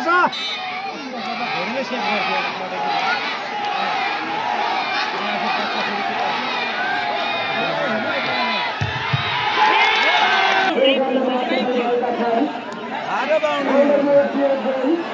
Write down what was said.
गर्छ Out of bounds.